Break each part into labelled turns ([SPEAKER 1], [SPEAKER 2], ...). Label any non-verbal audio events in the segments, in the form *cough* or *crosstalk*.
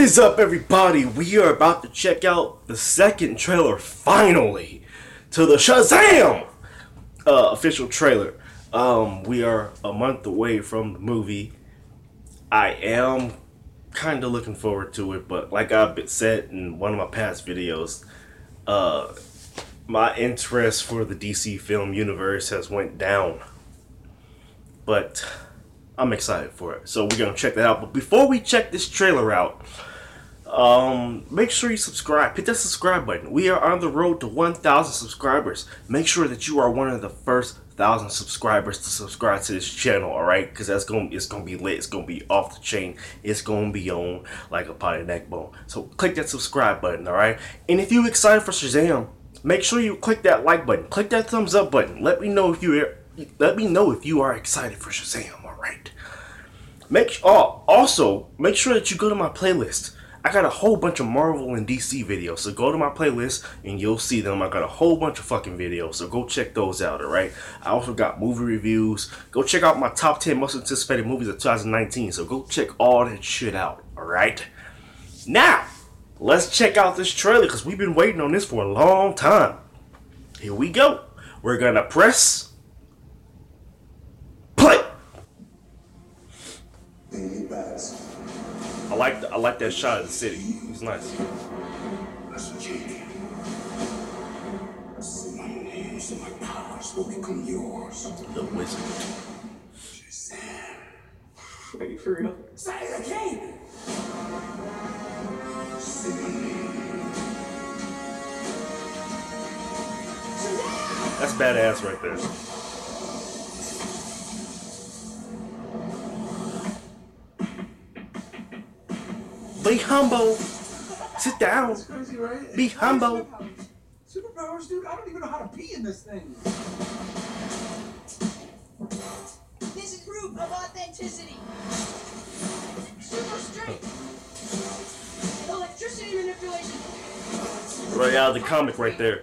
[SPEAKER 1] What is up, everybody? We are about to check out the second trailer, finally, to the Shazam uh, official trailer. Um, we are a month away from the movie. I am kind of looking forward to it, but like I've said in one of my past videos, uh, my interest for the DC film universe has went down. But I'm excited for it. So we're gonna check that out. But before we check this trailer out, um, make sure you subscribe. Hit that subscribe button. We are on the road to 1,000 subscribers. Make sure that you are one of the first thousand subscribers to subscribe to this channel. All right, because that's gonna it's gonna be lit. It's gonna be off the chain. It's gonna be on like a potted neck bone. So click that subscribe button. All right, and if you're excited for Shazam, make sure you click that like button. Click that thumbs up button. Let me know if you let me know if you are excited for Shazam. All right. Make oh, also make sure that you go to my playlist. I got a whole bunch of Marvel and DC videos, so go to my playlist and you'll see them. I got a whole bunch of fucking videos, so go check those out, alright? I also got movie reviews. Go check out my top 10 most anticipated movies of 2019, so go check all that shit out, alright? Now, let's check out this trailer because we've been waiting on this for a long time. Here we go. We're gonna press play. I like the, I like that shot of the city. It's nice.
[SPEAKER 2] Listen, Jake. Say my name, so my powers will become yours.
[SPEAKER 1] The wizard.
[SPEAKER 3] Are you for real?
[SPEAKER 2] Say the king. Say my name.
[SPEAKER 1] That's badass right there. Be humble. Sit down.
[SPEAKER 3] That's crazy, right?
[SPEAKER 1] Be humble.
[SPEAKER 3] Superpowers, dude. I don't even know how to pee in this thing.
[SPEAKER 4] This is proof of authenticity. Super strength. Electricity manipulation.
[SPEAKER 1] Right out of the comic right there.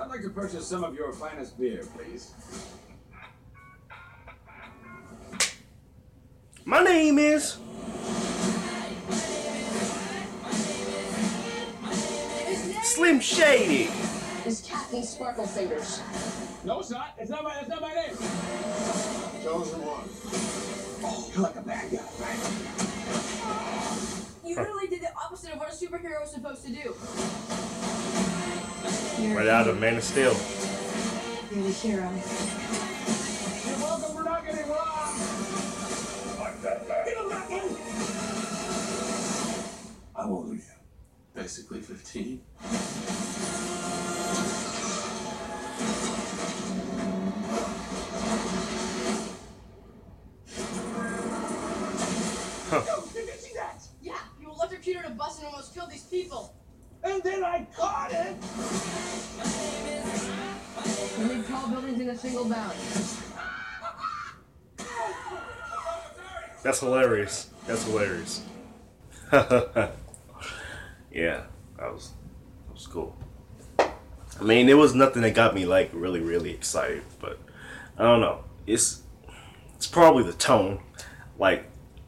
[SPEAKER 3] I'd like to purchase some of your finest beer, please.
[SPEAKER 1] My name is. Slim Shady.
[SPEAKER 4] is Captain Sparkle Fingers.
[SPEAKER 3] No, it's not. It's not my. It's not my name.
[SPEAKER 2] Chosen one.
[SPEAKER 3] Oh, you're like a bad guy, right?
[SPEAKER 4] You literally did the opposite of what a superhero is supposed to do. You're,
[SPEAKER 1] Right out of Man of Steel.
[SPEAKER 4] you're the hero.
[SPEAKER 2] Basically 15.
[SPEAKER 3] Yo, did you see that?
[SPEAKER 4] Yeah, you electrocuted a bus and almost killed these people.
[SPEAKER 3] And then I caught it.
[SPEAKER 4] You leave tall buildings in a single bound. *laughs*
[SPEAKER 1] That's hilarious. That's hilarious. *laughs* yeah, that was that was cool. I mean, it was nothing that got me like really, really excited, but I don't know. It's it's probably the tone. Like,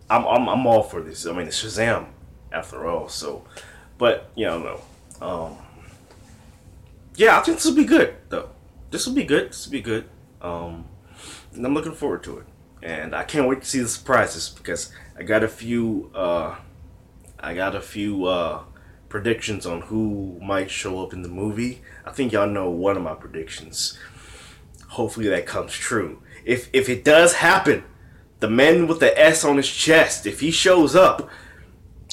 [SPEAKER 1] I'm I'm, I'm all for this. I mean, it's Shazam after all. So, but you know, no. Um, yeah, I think this will be good though. This will be good. This will be good. Um, and I'm looking forward to it, and I can't wait to see the surprises because I got a few. Uh, I got a few uh, predictions on who might show up in the movie. I think y'all know one of my predictions. Hopefully that comes true. If if it does happen, the man with the S on his chest, if he shows up,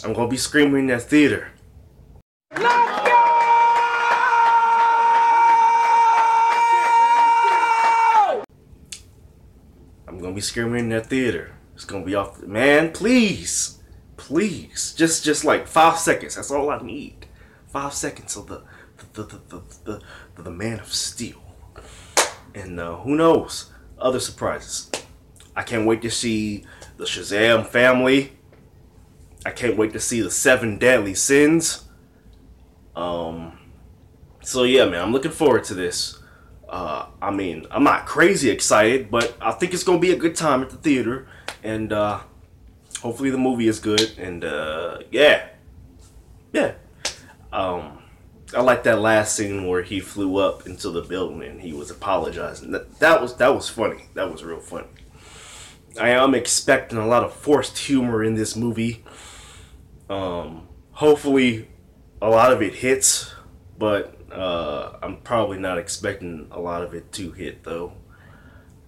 [SPEAKER 1] I'm gonna be screaming in that theater. I'm gonna be screaming in that theater. It's gonna be off. Man, please, please, just just like five seconds. That's all I need. Five seconds of the the the the the, the, the Man of Steel, and uh, who knows other surprises. I can't wait to see the Shazam family. I can't wait to see the Seven Deadly Sins. Um. So yeah, man, I'm looking forward to this. Uh, I mean, I'm not crazy excited, but I think it's gonna be a good time at the theater, and uh, hopefully the movie is good. And uh, yeah, yeah. Um, I like that last scene where he flew up into the building and he was apologizing. That, that was that was funny. That was real funny. I am expecting a lot of forced humor in this movie. Um, hopefully, a lot of it hits, but uh, I'm probably not expecting a lot of it to hit though.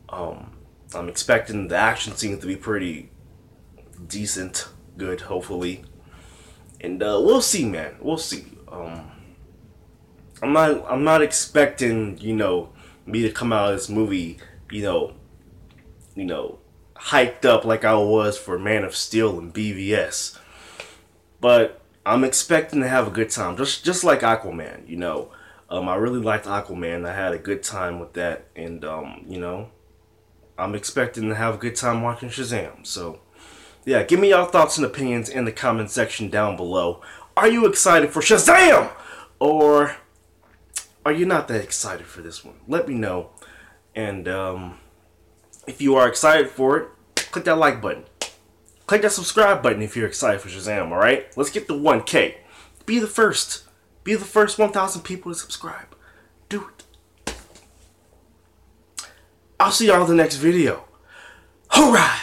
[SPEAKER 1] Um, I'm expecting the action scenes to be pretty decent, good, hopefully, and uh, we'll see, man. We'll see. Um, I'm not. I'm not expecting you know me to come out of this movie, you know, you know, hyped up like I was for Man of Steel and BVS, but I'm expecting to have a good time, just just like Aquaman. You know, um, I really liked Aquaman. I had a good time with that, and um, you know, I'm expecting to have a good time watching Shazam. So, yeah, give me your thoughts and opinions in the comment section down below. Are you excited for Shazam, or are you not that excited for this one? Let me know. And um, if you are excited for it, click that like button. Click that subscribe button if you're excited for Shazam, alright? Let's get to 1K. Be the first. Be the first 1,000 people to subscribe. Do it. I'll see y'all in the next video. Alright.